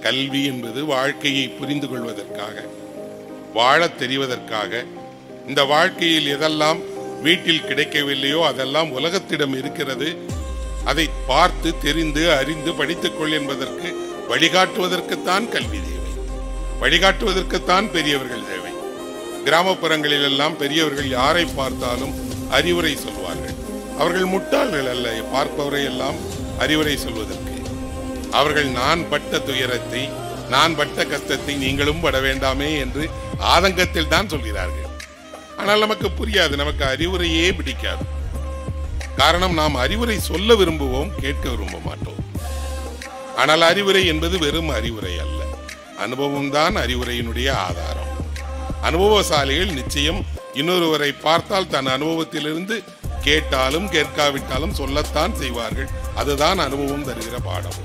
கல்வி என்பது வாழ்க்கையை புரிந்து கொள்வதற்காக வாழத் தெரிவதற்காக இந்த வாழ்க்கையில் எதெல்லாம் வீட்டில் கிடைக்கவில்லையோ அதெல்லாம் உலகத்திடம் இருக்கிறது அதை பார்த்து தெரிந்து அறிந்து படித்துக்கொள் என்பதற்கு வழிகாட்டுவதற்குத்தான் கல்வி தேவை. வழிகாட்டுவதற்குத்தான் பெரியவர்கள் தேவை. கிராமப்புறங்களில் எல்லாம் பெரியவர்கள் யாரை பார்த்தாலும் அறிவுரை சொல்வார்கள். அவர்கள் முட்டாள்கள் அல்ல பார்ப்பவரை எல்லாம் அறிவுரை சொல்வதற்கு. அவர்கள் நான் பட்ட துயரத்தை நான் பட்ட கஷ்டத்தை நீங்களும் பட வேண்டாமே என்று ஆதங்கத்தில் தான் சொல்கிறார்கள். ஆனால் நமக்கு புரியாது நமக்கு அறிவுரையே பிடிக்காது. காரணம் நாம் அறிவுரை சொல்ல விரும்புவோம் கேட்க விரும்ப மாட்டோம். ஆனால் அறிவுரை என்பது வெறும் அறிவுரை அல்ல. அனுபவம் தான் அறிவுரையினுடைய ஆதாரம். அனுபவசாலிகள் நிச்சயம் இன்னொருவரை பார்த்தால் தன் அனுபவத்திலிருந்து கேட்டாலும் கேட்காவிட்டாலும் சொல்லத்தான் செய்வார்கள். அதுதான் அனுபவம் தருகிற பாடம்